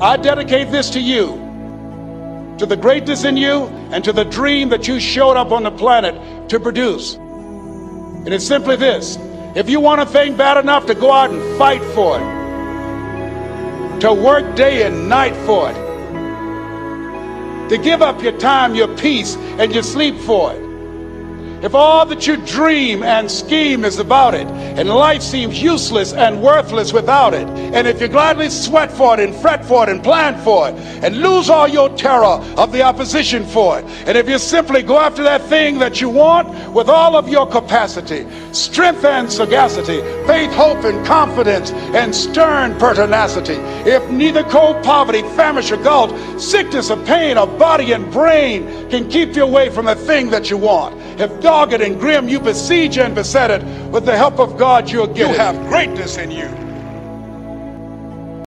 I dedicate this to you, to the greatness in you, and to the dream that you showed up on the planet to produce. And it's simply this if you want a thing bad enough to go out and fight for it, to work day and night for it, to give up your time, your peace, and your sleep for it, if all that you dream and scheme is about it, and life seems useless and worthless without it, and if you gladly sweat for it and fret for it and plan for it, and lose all your terror of the opposition for it, and if you simply go after that thing that you want with all of your capacity, strength and sagacity, faith, hope, and confidence, and stern pertinacity, if neither cold poverty, famish, or gulf, sickness or pain, or body and brain can keep you away from the thing that you want, if dogged and grim, you besiege and beset it. With the help of God, you'll get you it. have greatness in you.